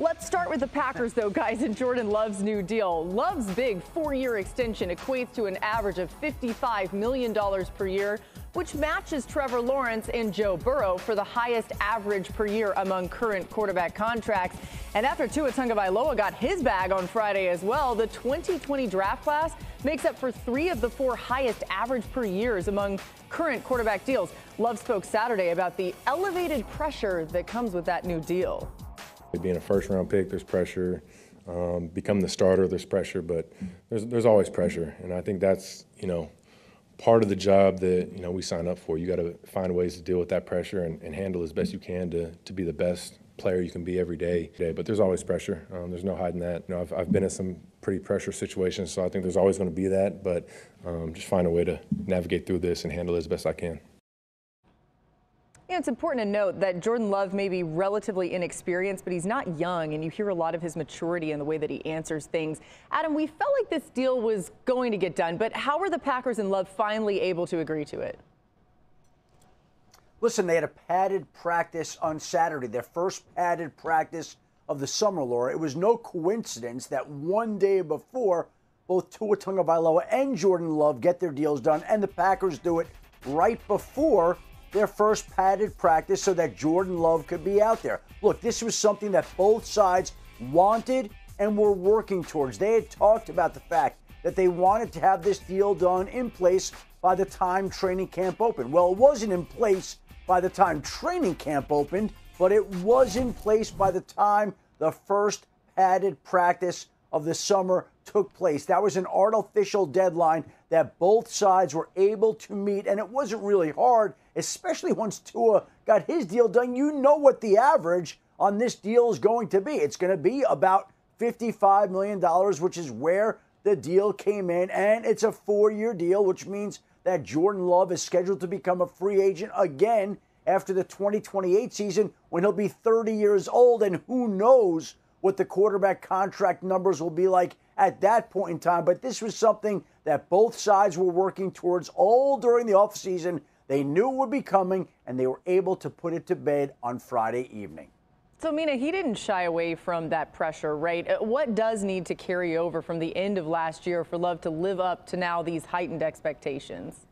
Let's start with the Packers, though, guys, and Jordan Love's new deal. Love's big four year extension equates to an average of $55 million per year, which matches Trevor Lawrence and Joe Burrow for the highest average per year among current quarterback contracts. And after Tua Tagovailoa got his bag on Friday as well, the 2020 draft class makes up for three of the four highest average per years among current quarterback deals. Love spoke Saturday about the elevated pressure that comes with that new deal. Being a first round pick, there's pressure. Um, become the starter, there's pressure, but there's there's always pressure, and I think that's you know part of the job that you know we sign up for. You got to find ways to deal with that pressure and, and, handle as best you can to to be the best player you can be every day. But there's always pressure. Um, there's no hiding that. You know, I've, I've been in some pretty pressure situations, so I think there's always going to be that. But um, just find a way to navigate through this and handle it as best I can. Yeah, it's important to note that Jordan Love may be relatively inexperienced, but he's not young, and you hear a lot of his maturity in the way that he answers things. Adam, we felt like this deal was going to get done, but how were the Packers and Love finally able to agree to it? Listen, they had a padded practice on Saturday, their first padded practice of the summer, Laura. It was no coincidence that one day before, both Tua Tagovailoa and Jordan Love get their deals done, and the Packers do it right before their first padded practice so that Jordan Love could be out there. Look, this was something that both sides wanted and were working towards. They had talked about the fact that they wanted to have this deal done in place by the time training camp opened. Well, it wasn't in place by the time training camp opened, but it was in place by the time the first padded practice of the summer took place. That was an artificial deadline that both sides were able to meet, and it wasn't really hard, especially once Tua got his deal done. You know what the average on this deal is going to be. It's going to be about $55 million, which is where the deal came in, and it's a four year deal, which means that Jordan Love is scheduled to become a free agent again after the 2028 season when he'll be 30 years old, and who knows what the quarterback contract numbers will be like at that point in time. But this was something that both sides were working towards all during the offseason. They knew it would be coming, and they were able to put it to bed on Friday evening. So, Mina, he didn't shy away from that pressure, right? Uh, what does need to carry over from the end of last year for Love to live up to now these heightened expectations?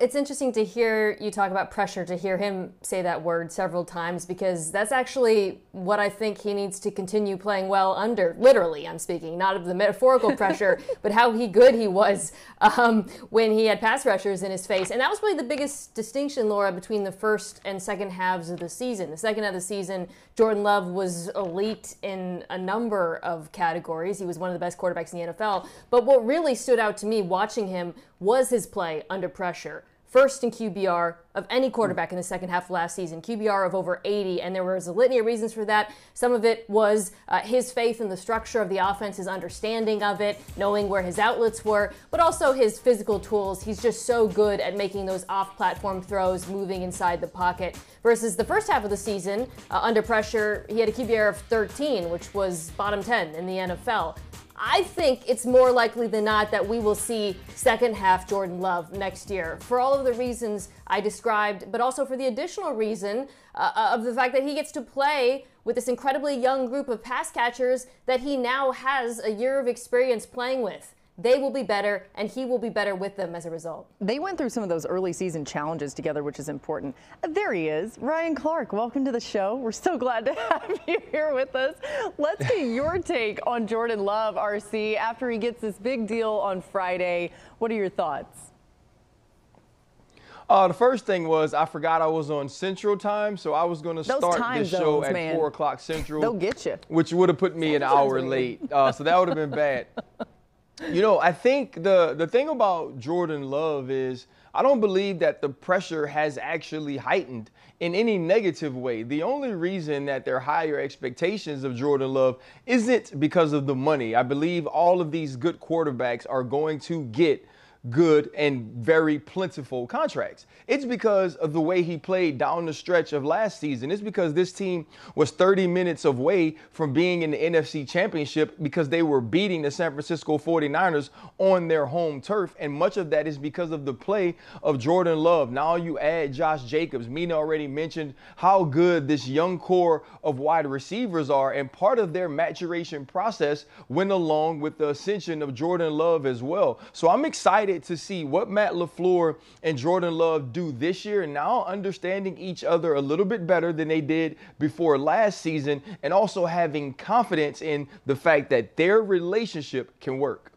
It's interesting to hear you talk about pressure, to hear him say that word several times, because that's actually what I think he needs to continue playing well under. Literally, I'm speaking, not of the metaphorical pressure, but how he good he was um, when he had pass rushers in his face. And that was really the biggest distinction, Laura, between the first and second halves of the season. The second half of the season, Jordan Love was elite in a number of categories. He was one of the best quarterbacks in the NFL. But what really stood out to me watching him was his play under pressure. First in QBR of any quarterback in the second half of last season, QBR of over 80, and there was a litany of reasons for that. Some of it was uh, his faith in the structure of the offense, his understanding of it, knowing where his outlets were, but also his physical tools. He's just so good at making those off platform throws, moving inside the pocket. Versus the first half of the season, uh, under pressure, he had a QBR of 13, which was bottom 10 in the NFL. I think it's more likely than not that we will see second half Jordan Love next year for all of the reasons I described, but also for the additional reason uh, uh, of the fact that he gets to play with this incredibly young group of pass catchers that he now has a year of experience playing with they will be better and he will be better with them as a result. They went through some of those early season challenges together, which is important. There he is, Ryan Clark. Welcome to the show. We're so glad to have you here with us. Let's get your take on Jordan Love, RC, after he gets this big deal on Friday. What are your thoughts? Uh, the first thing was I forgot I was on Central Time, so I was going to start the show at man. 4 o'clock Central. They'll get you. Which would have put me an hour late. Uh, so that would have been bad. You know, I think the the thing about Jordan Love is I don't believe that the pressure has actually heightened in any negative way. The only reason that there are higher expectations of Jordan Love isn't because of the money. I believe all of these good quarterbacks are going to get good and very plentiful contracts. It's because of the way he played down the stretch of last season. It's because this team was 30 minutes away from being in the NFC Championship because they were beating the San Francisco 49ers on their home turf. And much of that is because of the play of Jordan Love. Now you add Josh Jacobs. Mina already mentioned how good this young core of wide receivers are. And part of their maturation process went along with the ascension of Jordan Love as well. So I'm excited to see what Matt LaFleur and Jordan Love do this year, and now understanding each other a little bit better than they did before last season, and also having confidence in the fact that their relationship can work.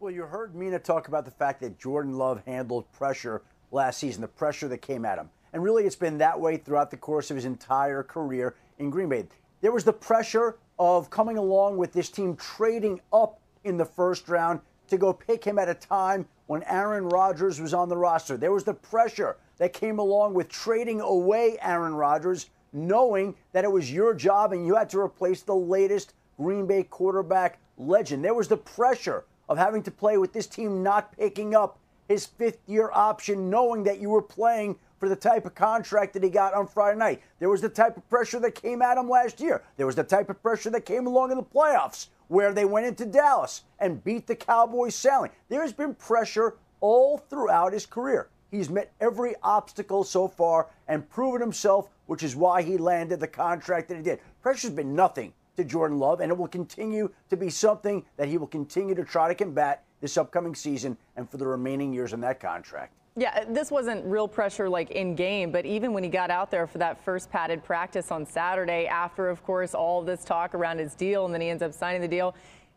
Well, you heard Mina talk about the fact that Jordan Love handled pressure last season, the pressure that came at him. And really, it's been that way throughout the course of his entire career in Green Bay. There was the pressure of coming along with this team trading up in the first round to go pick him at a time when Aaron Rodgers was on the roster. There was the pressure that came along with trading away Aaron Rodgers, knowing that it was your job and you had to replace the latest Green Bay quarterback legend. There was the pressure of having to play with this team not picking up his fifth year option, knowing that you were playing for the type of contract that he got on Friday night. There was the type of pressure that came at him last year. There was the type of pressure that came along in the playoffs where they went into Dallas and beat the Cowboys soundly. There's been pressure all throughout his career. He's met every obstacle so far and proven himself, which is why he landed the contract that he did. Pressure's been nothing to Jordan Love, and it will continue to be something that he will continue to try to combat this upcoming season and for the remaining years in that contract. Yeah, this wasn't real pressure like in game, but even when he got out there for that first padded practice on Saturday, after, of course, all this talk around his deal, and then he ends up signing the deal,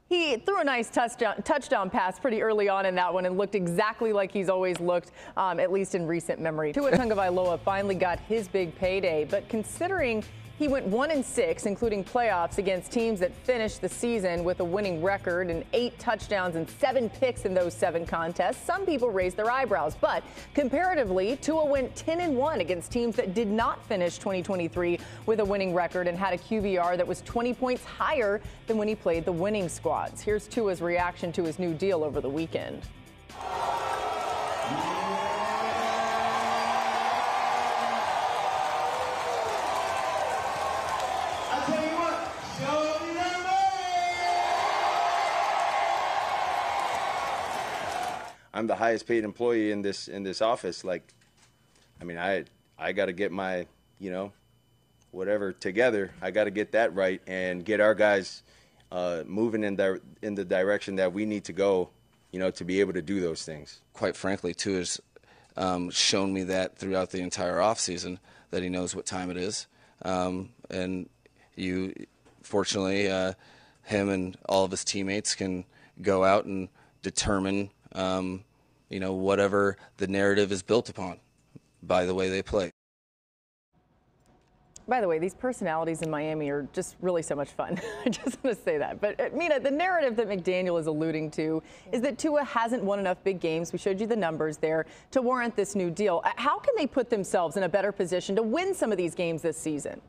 he threw a nice touchdown, touchdown pass pretty early on in that one and looked exactly like he's always looked, um, at least in recent memory. Tua Tagovailoa finally got his big payday, but considering he went one and six, including playoffs against teams that finished the season with a winning record and eight touchdowns and seven picks in those seven contests. Some people raised their eyebrows, but comparatively, Tua went 10 and one against teams that did not finish 2023 with a winning record and had a QBR that was 20 points higher than when he played the winning squads. Here's Tua's reaction to his new deal over the weekend. I'm the highest paid employee in this in this office. Like, I mean, I I got to get my you know whatever together. I got to get that right and get our guys uh, moving in the in the direction that we need to go. You know, to be able to do those things. Quite frankly, Tua, has um, shown me that throughout the entire off season that he knows what time it is, um, and you, fortunately, uh, him and all of his teammates can go out and determine um, you know, whatever the narrative is built upon by the way they play. By the way, these personalities in Miami are just really so much fun. I just want to say that. But uh, Mina, the narrative that McDaniel is alluding to is that Tua hasn't won enough big games. We showed you the numbers there to warrant this new deal. Uh, how can they put themselves in a better position to win some of these games this season?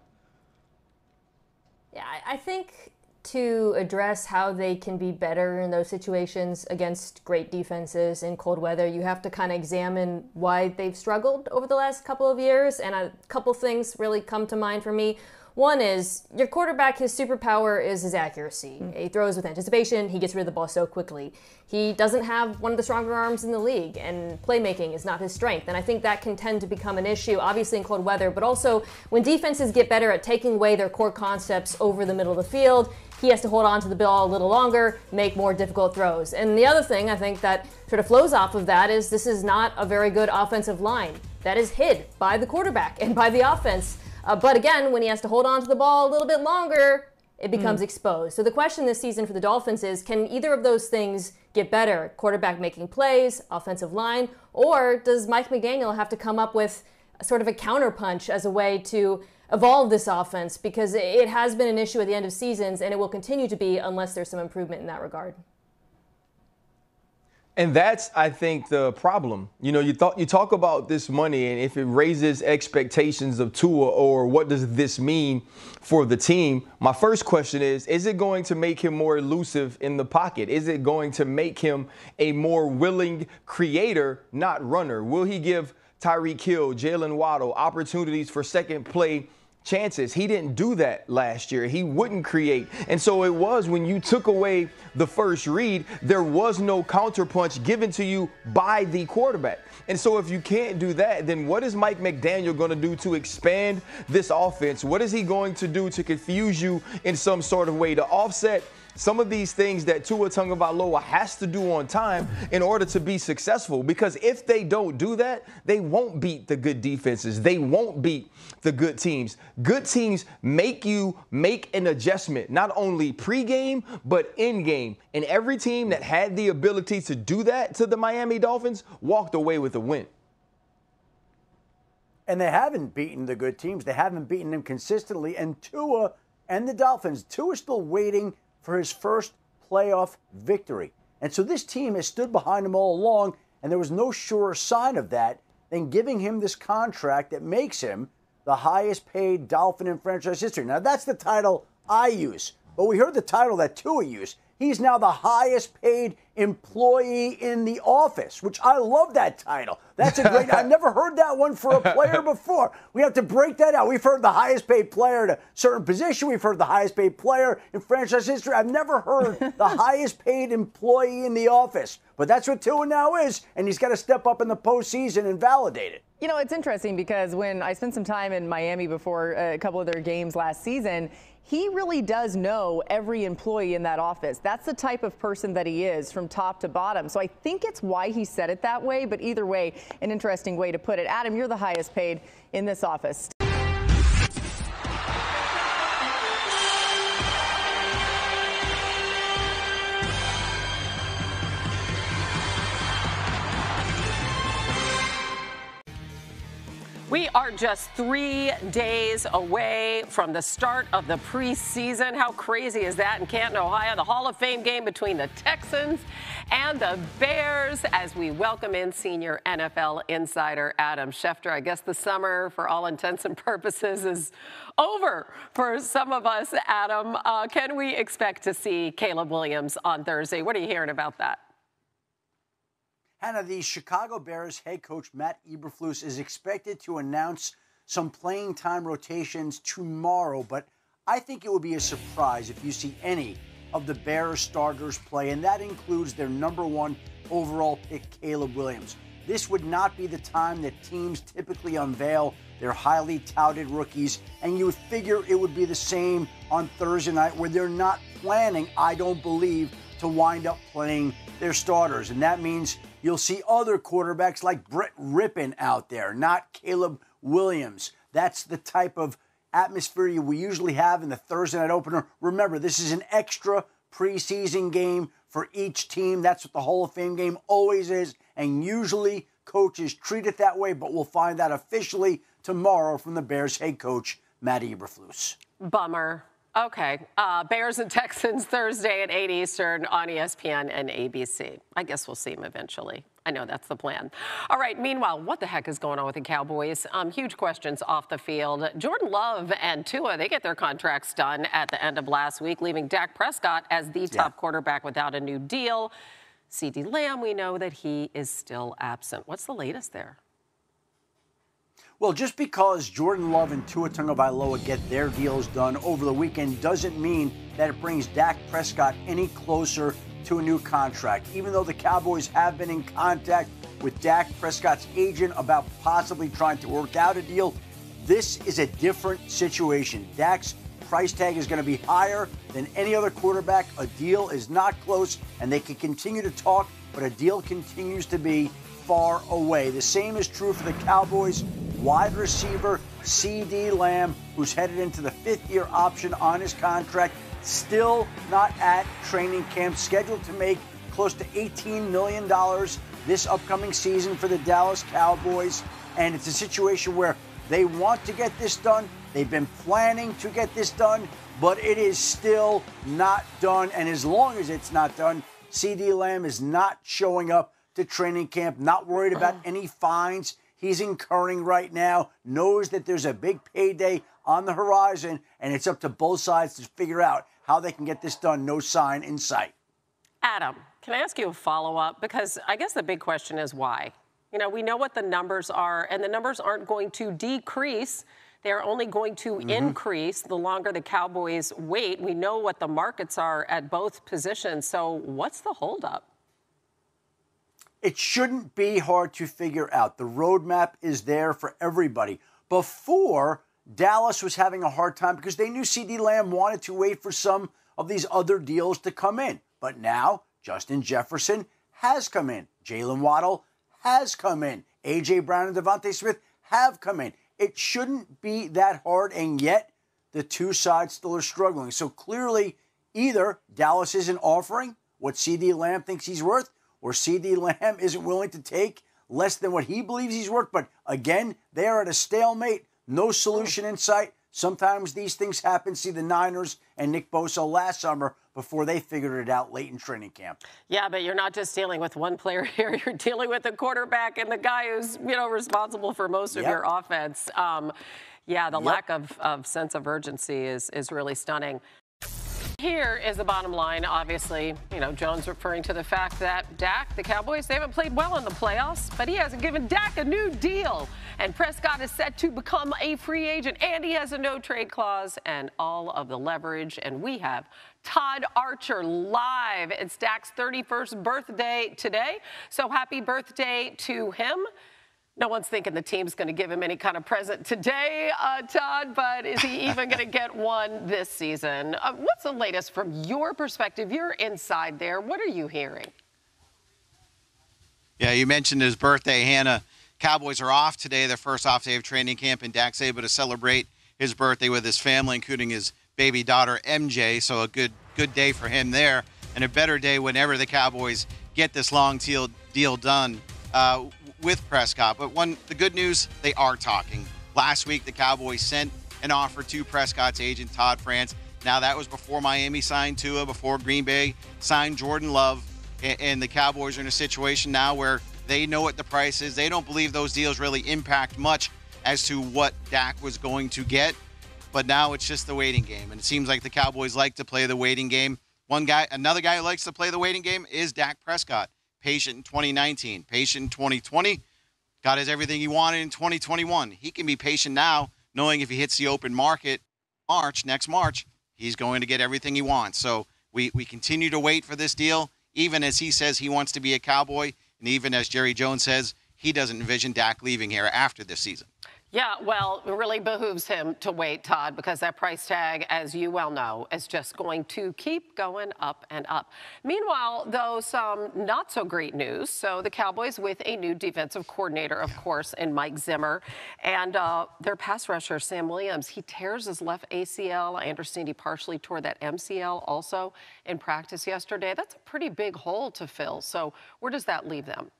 Yeah, I think to address how they can be better in those situations against great defenses in cold weather, you have to kind of examine why they've struggled over the last couple of years. And a couple things really come to mind for me. One is your quarterback, his superpower is his accuracy. Mm-hmm. He throws with anticipation, he gets rid of the ball so quickly. He doesn't have one of the stronger arms in the league, and playmaking is not his strength. And I think that can tend to become an issue, obviously in cold weather, but also when defenses get better at taking away their core concepts over the middle of the field, he has to hold on to the ball a little longer, make more difficult throws. And the other thing I think that sort of flows off of that is this is not a very good offensive line that is hid by the quarterback and by the offense. Uh, but again, when he has to hold on to the ball a little bit longer, it becomes mm. exposed. So the question this season for the Dolphins is can either of those things get better? Quarterback making plays, offensive line, or does Mike McDaniel have to come up with sort of a counterpunch as a way to evolve this offense because it has been an issue at the end of seasons and it will continue to be unless there's some improvement in that regard. And that's, I think, the problem. You know, you thought you talk about this money and if it raises expectations of Tua or what does this mean for the team. My first question is: Is it going to make him more elusive in the pocket? Is it going to make him a more willing creator, not runner? Will he give Tyreek Hill, Jaylen Waddle opportunities for second play? Chances. He didn't do that last year. He wouldn't create. And so it was when you took away the first read, there was no counterpunch given to you by the quarterback. And so if you can't do that, then what is Mike McDaniel going to do to expand this offense? What is he going to do to confuse you in some sort of way to offset some of these things that Tua Tagovailoa has to do on time in order to be successful. Because if they don't do that, they won't beat the good defenses. They won't beat the good teams. Good teams make you make an adjustment, not only pregame, but in game. And every team that had the ability to do that to the Miami Dolphins walked away with a win. And they haven't beaten the good teams. They haven't beaten them consistently. And Tua and the Dolphins, Tua is still waiting for his first playoff victory. And so this team has stood behind him all along, and there was no surer sign of that than giving him this contract that makes him the highest paid Dolphin in franchise history. Now, that's the title I use, but we heard the title that Tua used. He's now the highest paid employee in the office, which I love that title. That's a great. I've never heard that one for a player before. We have to break that out. We've heard the highest paid player at a certain position. We've heard the highest paid player in franchise history. I've never heard the highest paid employee in the office. But that's what Tua now is, and he's got to step up in the postseason and validate it. You know, it's interesting because when I spent some time in Miami before uh, a couple of their games last season, he really does know every employee in that office. That's the type of person that he is from top to bottom. So I think it's why he said it that way, but either way, an interesting way to put it. Adam, you're the highest paid in this office. Just three days away from the start of the preseason. How crazy is that in Canton, Ohio? The Hall of Fame game between the Texans and the Bears as we welcome in senior NFL insider Adam Schefter. I guess the summer, for all intents and purposes, is over for some of us. Adam, uh, can we expect to see Caleb Williams on Thursday? What are you hearing about that? Hannah, the Chicago Bears head coach Matt Eberflus is expected to announce some playing time rotations tomorrow, but I think it would be a surprise if you see any of the Bears starters play, and that includes their number one overall pick, Caleb Williams. This would not be the time that teams typically unveil their highly touted rookies, and you would figure it would be the same on Thursday night where they're not planning, I don't believe, to wind up playing their starters. And that means You'll see other quarterbacks like Brett Rypien out there, not Caleb Williams. That's the type of atmosphere we usually have in the Thursday night opener. Remember, this is an extra preseason game for each team. That's what the Hall of Fame game always is. And usually coaches treat it that way, but we'll find out officially tomorrow from the Bears head coach, Matt Eberflus. Bummer. Okay. Uh, Bears and Texans Thursday at 8 Eastern on ESPN and ABC. I guess we'll see them eventually. I know that's the plan. All right. Meanwhile, what the heck is going on with the Cowboys? Um, huge questions off the field. Jordan Love and Tua, they get their contracts done at the end of last week, leaving Dak Prescott as the top yeah. quarterback without a new deal. CeeDee Lamb, we know that he is still absent. What's the latest there? Well, just because Jordan Love and Tua Tagovailoa get their deals done over the weekend doesn't mean that it brings Dak Prescott any closer to a new contract. Even though the Cowboys have been in contact with Dak Prescott's agent about possibly trying to work out a deal, this is a different situation. Dak's price tag is going to be higher than any other quarterback. A deal is not close, and they can continue to talk, but a deal continues to be far away. The same is true for the Cowboys wide receiver CeeDee Lamb, who's headed into the fifth year option on his contract, still not at training camp, scheduled to make close to $18 million this upcoming season for the Dallas Cowboys. And it's a situation where they want to get this done. They've been planning to get this done, but it is still not done. And as long as it's not done, CeeDee Lamb is not showing up to training camp, not worried about any fines he's incurring right now, knows that there's a big payday on the horizon, and it's up to both sides to figure out how they can get this done. No sign in sight. Adam, can I ask you a follow up? Because I guess the big question is why? You know, we know what the numbers are, and the numbers aren't going to decrease. They're only going to mm-hmm. increase the longer the Cowboys wait. We know what the markets are at both positions. So, what's the holdup? It shouldn't be hard to figure out. The roadmap is there for everybody. Before, Dallas was having a hard time because they knew CeeDee Lamb wanted to wait for some of these other deals to come in. But now, Justin Jefferson has come in. Jaylen Waddle has come in. A.J. Brown and DeVonta Smith have come in. It shouldn't be that hard, and yet the two sides still are struggling. So clearly, either Dallas isn't offering what CeeDee Lamb thinks he's worth, or CeeDee Lamb isn't willing to take less than what he believes he's worth. But again, they are at a stalemate, no solution in sight. Sometimes these things happen. See the Niners and Nick Bosa last summer before they figured it out late in training camp. Yeah, but you're not just dealing with one player here. You're dealing with the quarterback and the guy who's you know responsible for most of yep. your offense. Um, yeah, the yep. lack of, of sense of urgency is is really stunning. Here is the bottom line. Obviously, you know, Jones referring to the fact that Dak, the Cowboys, they haven't played well in the playoffs, but he hasn't given Dak a new deal. And Prescott is set to become a free agent, and he has a no trade clause and all of the leverage. And we have Todd Archer live. It's Dak's 31st birthday today. So happy birthday to him. No one's thinking the team's going to give him any kind of present today, uh, Todd, but is he even going to get one this season? Uh, what's the latest from your perspective? You're inside there. What are you hearing? Yeah, you mentioned his birthday, Hannah. Cowboys are off today, their first off day of training camp, and Dak's able to celebrate his birthday with his family, including his baby daughter MJ. So a good good day for him there, and a better day whenever the Cowboys get this long deal deal done. Uh, with Prescott. But one, the good news, they are talking. Last week, the Cowboys sent an offer to Prescott's agent, Todd France. Now, that was before Miami signed Tua, before Green Bay signed Jordan Love. And the Cowboys are in a situation now where they know what the price is. They don't believe those deals really impact much as to what Dak was going to get. But now it's just the waiting game. And it seems like the Cowboys like to play the waiting game. One guy, another guy who likes to play the waiting game is Dak Prescott patient in 2019, patient in 2020, got his everything he wanted in 2021. He can be patient now, knowing if he hits the open market March, next March, he's going to get everything he wants. So we, we continue to wait for this deal, even as he says he wants to be a Cowboy, and even as Jerry Jones says he doesn't envision Dak leaving here after this season. Yeah, well, it really behooves him to wait, Todd, because that price tag, as you well know, is just going to keep going up and up. Meanwhile, though, some not so great news. So the Cowboys with a new defensive coordinator, of course, in Mike Zimmer, and uh, their pass rusher, Sam Williams, he tears his left ACL. I understand he partially tore that MCL also in practice yesterday. That's a pretty big hole to fill. So where does that leave them?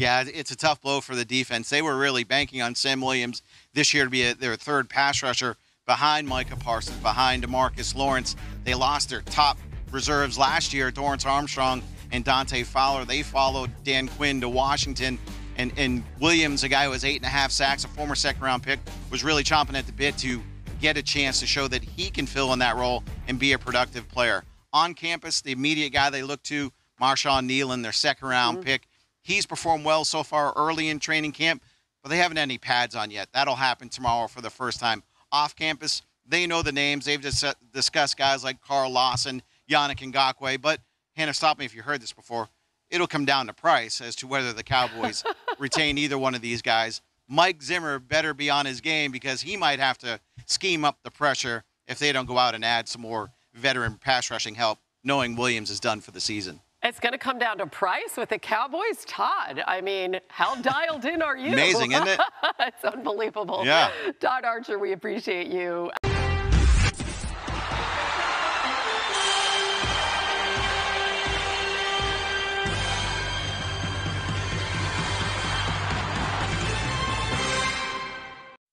Yeah, it's a tough blow for the defense. They were really banking on Sam Williams this year to be a, their third pass rusher behind Micah Parsons, behind Demarcus Lawrence. They lost their top reserves last year, Dorance Armstrong and Dante Fowler. They followed Dan Quinn to Washington. And, and Williams, a guy who has eight and a half sacks, a former second round pick, was really chomping at the bit to get a chance to show that he can fill in that role and be a productive player. On campus, the immediate guy they look to, Marshawn Kneeland, their second round mm-hmm. pick, He's performed well so far early in training camp, but they haven't had any pads on yet. That'll happen tomorrow for the first time off campus. They know the names. They've just discussed guys like Carl Lawson, Yannick Ngakoue. But Hannah, stop me if you heard this before. It'll come down to price as to whether the Cowboys retain either one of these guys. Mike Zimmer better be on his game because he might have to scheme up the pressure if they don't go out and add some more veteran pass rushing help, knowing Williams is done for the season. It's going to come down to price with the Cowboys, Todd. I mean, how dialed in are you? Amazing, isn't it? it's unbelievable. Yeah. Todd Archer, we appreciate you.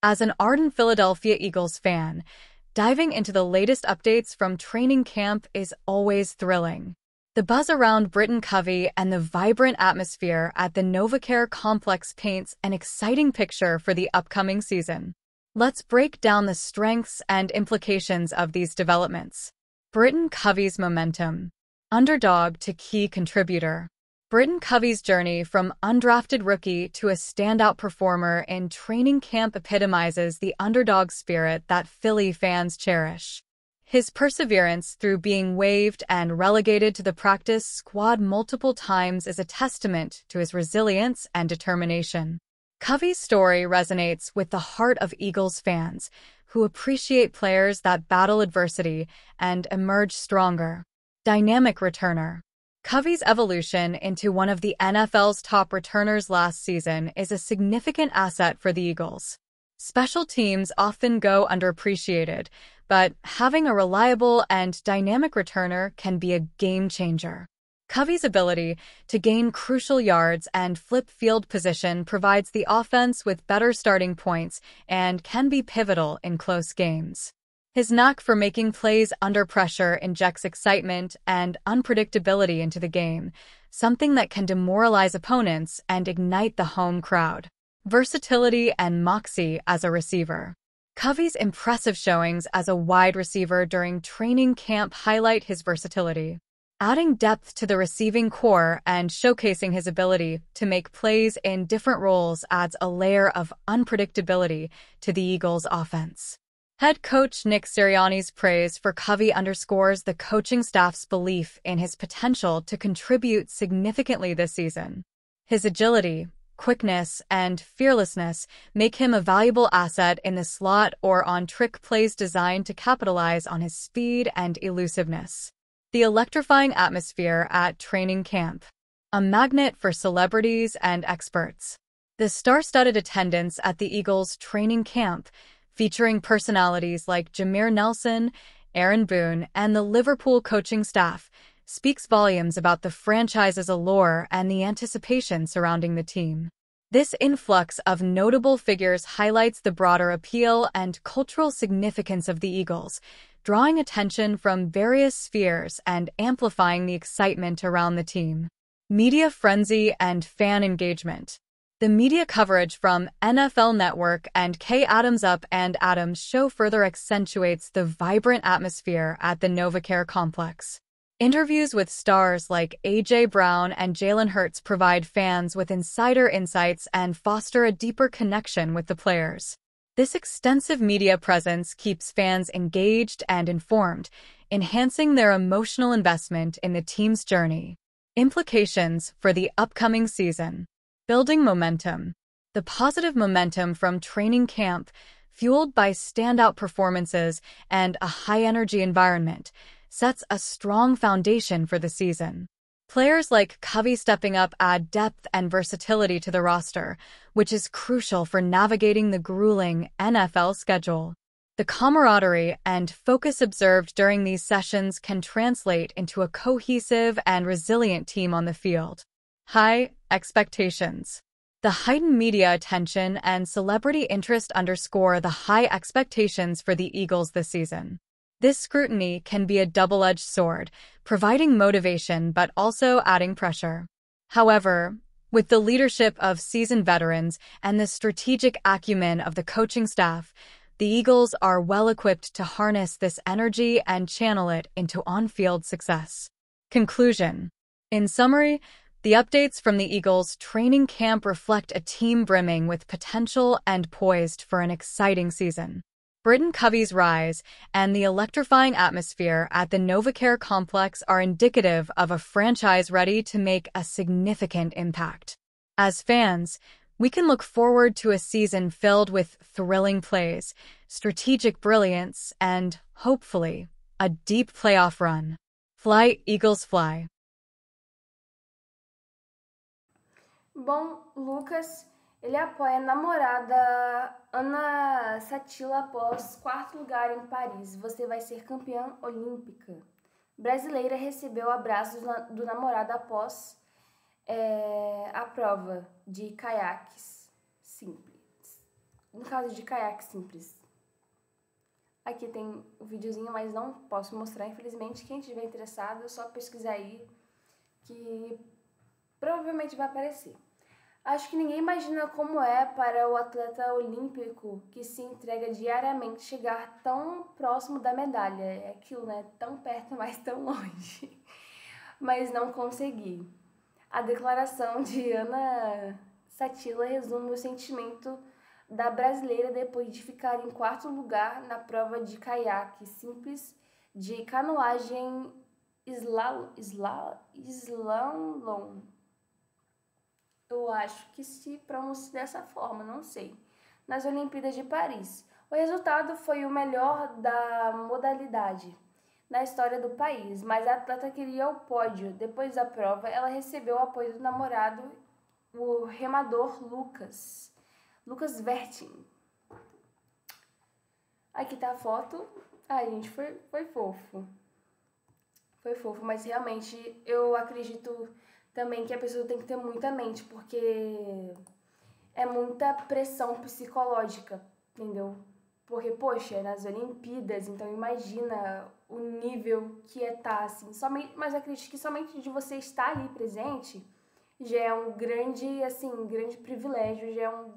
As an ardent Philadelphia Eagles fan, diving into the latest updates from training camp is always thrilling. The buzz around Britain Covey and the vibrant atmosphere at the NovaCare complex paints an exciting picture for the upcoming season. Let's break down the strengths and implications of these developments. Britain Covey's momentum. Underdog to key contributor. Britain Covey's journey from undrafted rookie to a standout performer in training camp epitomizes the underdog spirit that Philly fans cherish. His perseverance through being waived and relegated to the practice squad multiple times is a testament to his resilience and determination. Covey's story resonates with the heart of Eagles fans, who appreciate players that battle adversity and emerge stronger. Dynamic returner. Covey's evolution into one of the NFL's top returners last season is a significant asset for the Eagles. Special teams often go underappreciated, but having a reliable and dynamic returner can be a game changer. Covey's ability to gain crucial yards and flip field position provides the offense with better starting points and can be pivotal in close games. His knack for making plays under pressure injects excitement and unpredictability into the game, something that can demoralize opponents and ignite the home crowd. Versatility and moxie as a receiver. Covey's impressive showings as a wide receiver during training camp highlight his versatility. Adding depth to the receiving core and showcasing his ability to make plays in different roles adds a layer of unpredictability to the Eagles' offense. Head coach Nick Sirianni's praise for Covey underscores the coaching staff's belief in his potential to contribute significantly this season. His agility, quickness, and fearlessness make him a valuable asset in the slot or on trick plays designed to capitalize on his speed and elusiveness. The electrifying atmosphere at training camp, a magnet for celebrities and experts. The star-studded attendance at the Eagles' training camp featuring personalities like Jameer Nelson, Aaron Boone, and the Liverpool coaching staff, speaks volumes about the franchise's allure and the anticipation surrounding the team. This influx of notable figures highlights the broader appeal and cultural significance of the Eagles, drawing attention from various spheres and amplifying the excitement around the team. Media frenzy and fan engagement. The media coverage from NFL Network and Kay Adams Up and Adams Show further accentuates the vibrant atmosphere at the NovaCare complex. Interviews with stars like A.J. Brown and Jalen Hurts provide fans with insider insights and foster a deeper connection with the players. This extensive media presence keeps fans engaged and informed, enhancing their emotional investment in the team's journey. Implications for the upcoming season. Building momentum. The positive momentum from training camp, fueled by standout performances and a high-energy environment, sets a strong foundation for the season. Players like Covey stepping up add depth and versatility to the roster, which is crucial for navigating the grueling NFL schedule. The camaraderie and focus observed during these sessions can translate into a cohesive and resilient team on the field. High expectations. The heightened media attention and celebrity interest underscore the high expectations for the Eagles this season. This scrutiny can be a double-edged sword, providing motivation but also adding pressure. However, with the leadership of seasoned veterans and the strategic acumen of the coaching staff, the Eagles are well equipped to harness this energy and channel it into on-field success. Conclusion. In summary, the updates from the Eagles training camp reflect a team brimming with potential and poised for an exciting season. Britain Covey's rise and the electrifying atmosphere at the NovaCare complex are indicative of a franchise ready to make a significant impact. As fans, we can look forward to a season filled with thrilling plays, strategic brilliance, and, hopefully, a deep playoff run. Fly, Eagles, fly. Bom, Lucas, ele apoia a namorada Ana Satila após quarto lugar em Paris. Você vai ser campeã olímpica. Brasileira recebeu abraços do namorado após é, a prova de caiaques simples. No caso de caiaque simples. Aqui tem o videozinho, mas não posso mostrar, infelizmente. Quem tiver interessado, é só pesquisar aí, que provavelmente vai aparecer. Acho que ninguém imagina como é para o atleta olímpico que se entrega diariamente chegar tão próximo da medalha. É aquilo, né? Tão perto, mas tão longe. Mas não consegui. A declaração de Ana Satila resume o sentimento da brasileira depois de ficar em quarto lugar na prova de caiaque simples de canoagem slalom, slalom eu acho que se pronuncia dessa forma, não sei. Nas Olimpíadas de Paris. O resultado foi o melhor da modalidade na história do país, mas a atleta queria o pódio. Depois da prova, ela recebeu o apoio do namorado, o remador Lucas, Lucas Vertin. Aqui tá a foto. Ai, gente, foi, foi fofo. Foi fofo, mas realmente eu acredito também que a pessoa tem que ter muita mente, porque é muita pressão psicológica, entendeu? Porque, poxa, é nas Olimpíadas, então imagina o nível que é estar tá, assim. Somente, mas acredito que somente de você estar ali presente já é um grande, assim, grande privilégio, já é um,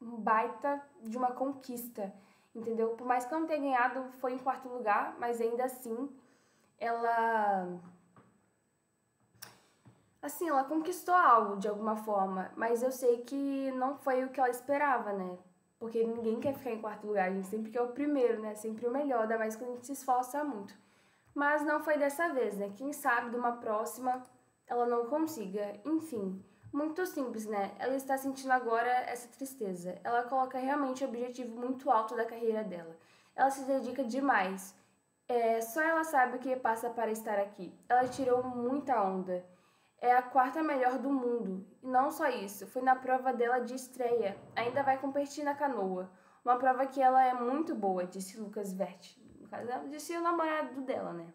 um baita de uma conquista, entendeu? Por mais que eu não tenha ganhado, foi em quarto lugar, mas ainda assim ela assim, ela conquistou algo de alguma forma, mas eu sei que não foi o que ela esperava, né? Porque ninguém quer ficar em quarto lugar, a gente sempre quer o primeiro, né? Sempre o melhor, ainda mais quando a gente se esforça muito. Mas não foi dessa vez, né? Quem sabe de uma próxima ela não consiga. Enfim, muito simples, né? Ela está sentindo agora essa tristeza. Ela coloca realmente o objetivo muito alto da carreira dela. Ela se dedica demais. É, só ela sabe o que passa para estar aqui. Ela tirou muita onda é a quarta melhor do mundo. E não só isso, foi na prova dela de estreia. Ainda vai competir na canoa. Uma prova que ela é muito boa, disse Lucas Vert. No caso, disse o namorado dela, né?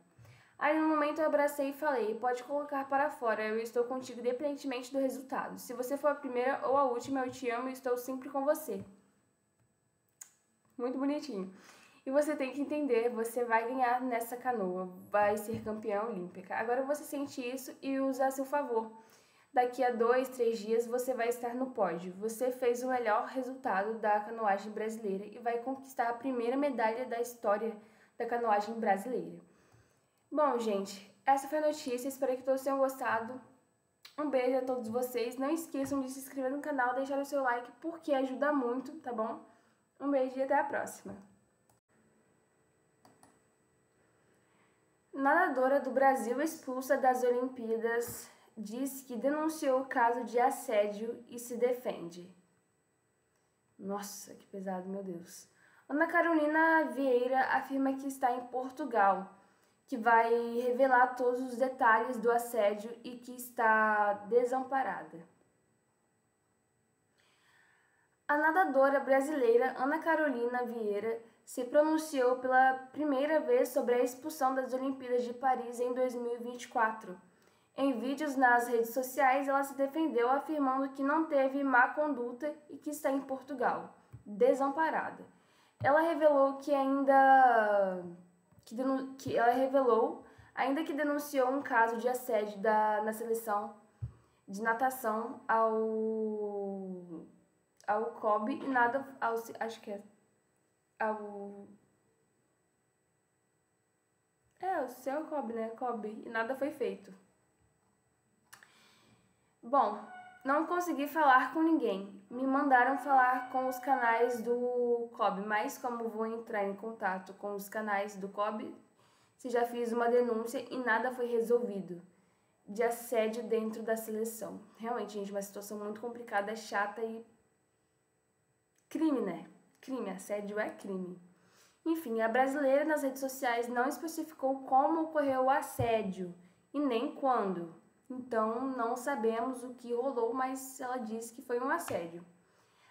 Aí no momento eu abracei e falei: pode colocar para fora, eu estou contigo independentemente do resultado. Se você for a primeira ou a última, eu te amo e estou sempre com você. Muito bonitinho. E você tem que entender, você vai ganhar nessa canoa, vai ser campeã olímpica. Agora você sente isso e usa a seu favor. Daqui a dois, três dias você vai estar no pódio. Você fez o melhor resultado da canoagem brasileira e vai conquistar a primeira medalha da história da canoagem brasileira. Bom, gente, essa foi a notícia. Espero que todos tenham gostado. Um beijo a todos vocês. Não esqueçam de se inscrever no canal, deixar o seu like, porque ajuda muito, tá bom? Um beijo e até a próxima. Nadadora do Brasil expulsa das Olimpíadas diz que denunciou o caso de assédio e se defende. Nossa, que pesado, meu Deus. Ana Carolina Vieira afirma que está em Portugal, que vai revelar todos os detalhes do assédio e que está desamparada. A nadadora brasileira Ana Carolina Vieira se pronunciou pela primeira vez sobre a expulsão das Olimpíadas de Paris em 2024. Em vídeos nas redes sociais, ela se defendeu afirmando que não teve má conduta e que está em Portugal, desamparada. Ela revelou que ainda que, que ela revelou ainda que denunciou um caso de assédio da, na seleção de natação ao ao COB e nada ao acho que é ao. É, o seu cobre, né? Cobre. E nada foi feito. Bom, não consegui falar com ninguém. Me mandaram falar com os canais do COB, mas como vou entrar em contato com os canais do COB, se já fiz uma denúncia e nada foi resolvido de assédio dentro da seleção. Realmente, gente, uma situação muito complicada, chata e crime, né? Crime, assédio é crime. Enfim, a brasileira nas redes sociais não especificou como ocorreu o assédio e nem quando. Então não sabemos o que rolou, mas ela disse que foi um assédio.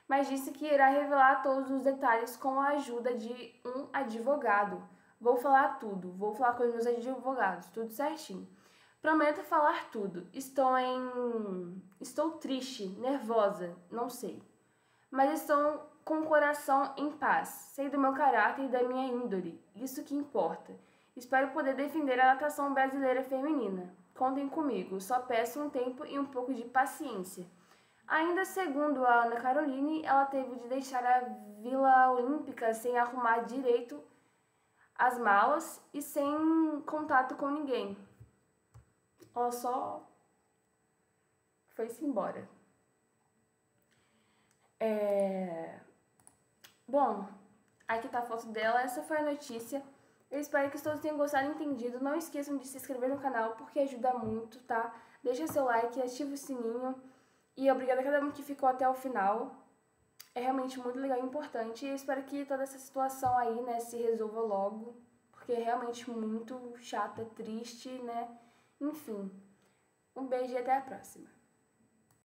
Mas disse que irá revelar todos os detalhes com a ajuda de um advogado. Vou falar tudo, vou falar com os meus advogados, tudo certinho. Prometo falar tudo. Estou em. Estou triste, nervosa, não sei. Mas estou com o coração em paz. Sei do meu caráter e da minha índole. Isso que importa. Espero poder defender a natação brasileira feminina. Contem comigo, só peço um tempo e um pouco de paciência. Ainda segundo a Ana Caroline, ela teve de deixar a Vila Olímpica sem arrumar direito as malas e sem contato com ninguém. Ela só foi-se embora. É... Bom, aqui tá a foto dela, essa foi a notícia. Eu espero que todos tenham gostado e entendido. Não esqueçam de se inscrever no canal porque ajuda muito, tá? Deixa seu like, ativa o sininho. E obrigada a cada um que ficou até o final. É realmente muito legal e importante. E eu espero que toda essa situação aí, né, se resolva logo. Porque é realmente muito chata, triste, né? Enfim. Um beijo e até a próxima.